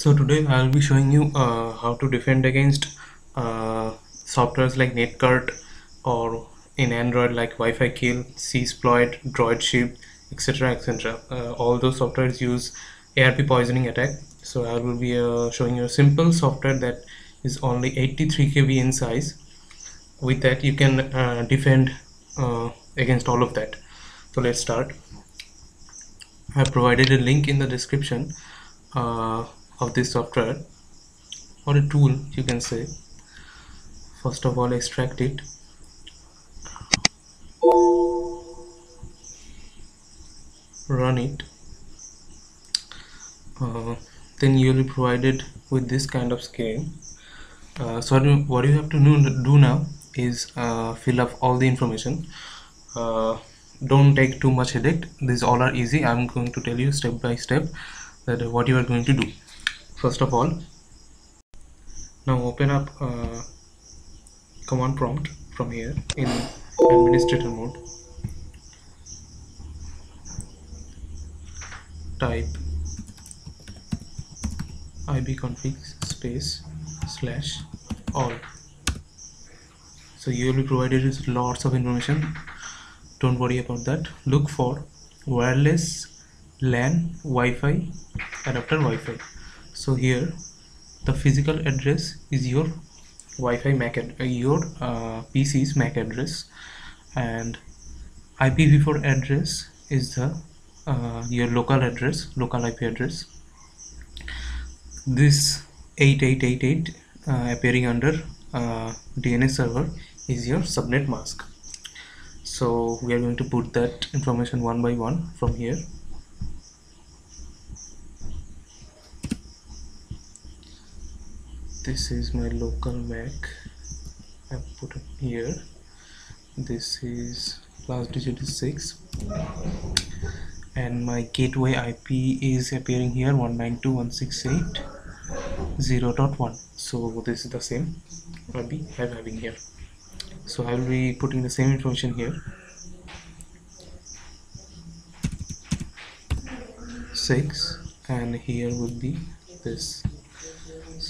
So today I'll be showing you uh, how to defend against uh, softwares like Netcut or in Android like Wi-Fi Kill, Csploit, DroidShift, etc. etc. Uh, all those softwares use ARP poisoning attack. So I will be uh, showing you a simple software that is only 83 KB in size. With that you can uh, defend uh, against all of that. So let's start. I provided a link in the description uh, of this software or a tool you can say. First of all extract it. Run it. Uh, then you will be provided with this kind of screen. Uh, so what you have to do now is uh, fill up all the information. Uh, don't take too much headache. These all are easy. I'm going to tell you step by step that what you are going to do first of all now open up uh, command prompt from here in administrator mode. Type ipconfig space slash all. So you will be provided with lots of information. Don't worry about that. Look for wireless LAN Wi-Fi adapter Wi-Fi so here the physical address is your Wi-Fi MAC uh, your uh, PC's MAC address. And IPv4 address is the uh, your local address local IP address. This 8888 uh, appearing under uh, DNS server is your subnet mask. So we are going to put that information one by one from here this is my local Mac. I put it here. This is last digit is 6 and my gateway IP is appearing here 192.168.0.1 so this is the same I'll be having here. So I will be putting the same information here. 6 and here would be this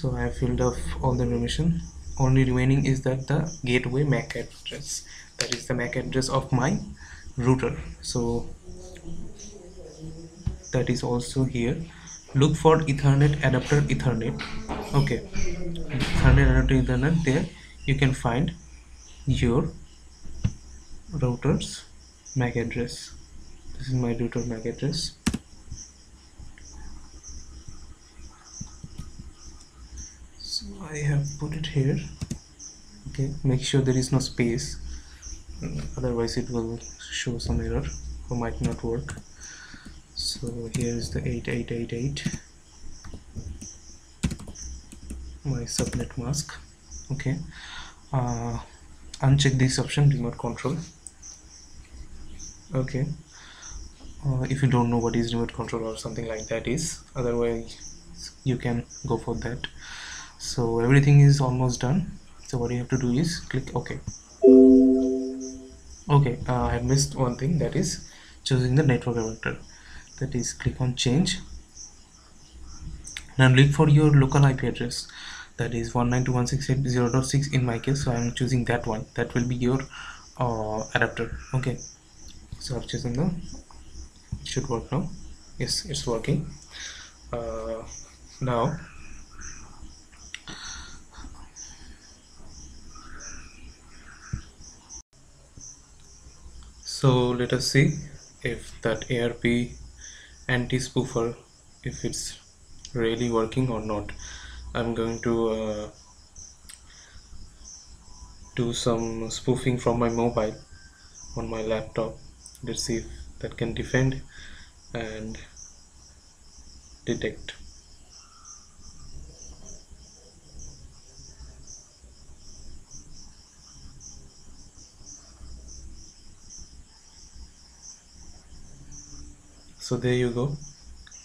so I have filled up all the information. Only remaining is that the gateway MAC address. That is the MAC address of my router. So that is also here. Look for ethernet adapter ethernet. Okay. Ethernet adapter ethernet there you can find your router's MAC address. This is my router MAC address I have put it here. Okay make sure there is no space. Otherwise it will show some error or might not work. So here is the 8888 my subnet mask. Okay. Uh, uncheck this option remote control. Okay. Uh, if you don't know what is remote control or something like that is otherwise you can go for that so everything is almost done. So what you have to do is click ok. Okay uh, I missed one thing that is choosing the network adapter. That is click on change. Now look for your local IP address. That is 192.168.0.6 in my case so I'm choosing that one. That will be your uh, adapter. Okay so I've chosen the should work now. Yes it's working. Uh, now so let us see if that ARP anti-spoofer if it's really working or not. I'm going to uh, do some spoofing from my mobile on my laptop. Let's see if that can defend and detect so there you go.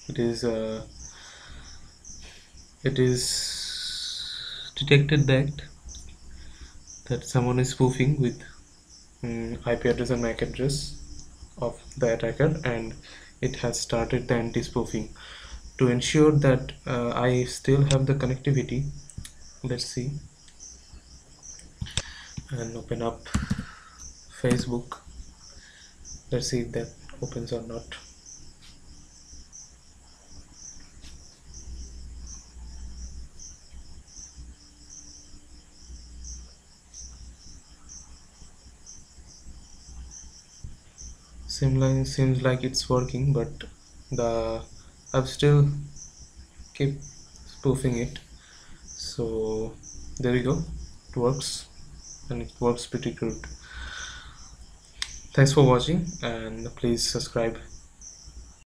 It is uh, it is detected that that someone is spoofing with um, IP address and MAC address of the attacker and it has started the anti-spoofing. To ensure that uh, I still have the connectivity let's see. And open up Facebook. Let's see if that opens or not Simline seems like it's working but the I've still keep spoofing it. So there we go. It works and it works pretty good. Thanks for watching and please subscribe